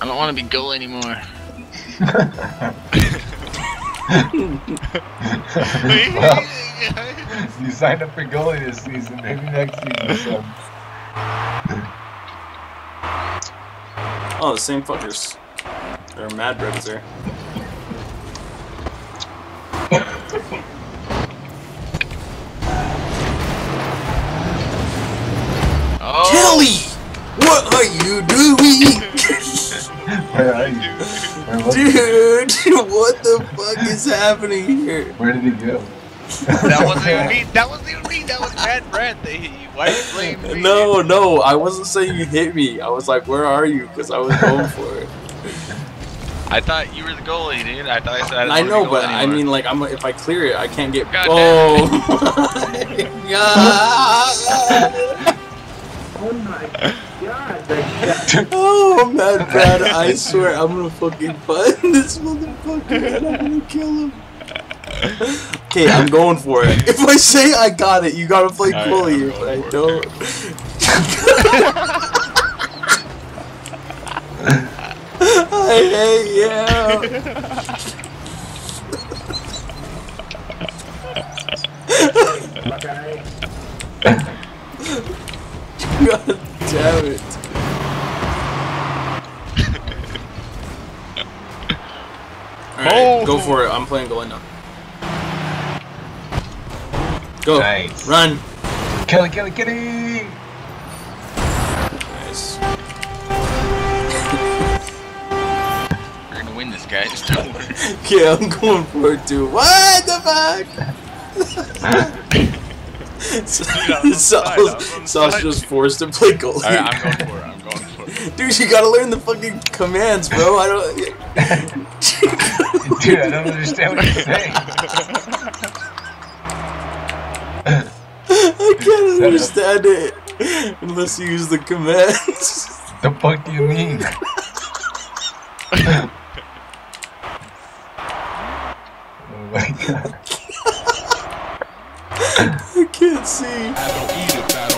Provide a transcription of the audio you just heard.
I don't want to be goal anymore. well, you signed up for goalie this season. Maybe next season. So. Oh, the same fuckers. They're mad breads there. Oh, Kelly! What are you doing? Where are you? Where. Dude, what the fuck is happening here? Where did he go? that wasn't even me. That wasn't even me. That was Bad Brad. They hit you. Why are you blaming me? No, no, I wasn't saying you hit me. I was like, where are you? Because I was going for it. I thought you were the goalie, dude. I thought I said I, I know, but goalie I mean, like, I'm if I clear it, I can't get. God oh my god! Oh my god, that shot. Oh man, Brad! I swear I'm gonna fucking find this motherfucker and I'm gonna kill him. Okay, I'm going for it. If I say I got it, you gotta play. I'm If I don't. I hate you. God damn it. Alright, Oh. go for it. I'm playing goalie now. Go. Nice. Run. Kelly, Kelly, Kelly! Nice. We're gonna win this, guys. Don't worry. Okay, I'm going for it too. What the fuck? Sauce, Sauce side. just forced to play goalie. Alright, I'm going for it. I'm going for it. Dude, you gotta learn the fucking commands, bro. I don't. Dude, I don't understand what you're saying. I can't understand it unless you use the commands. The fuck do you mean? oh my god. I can't see.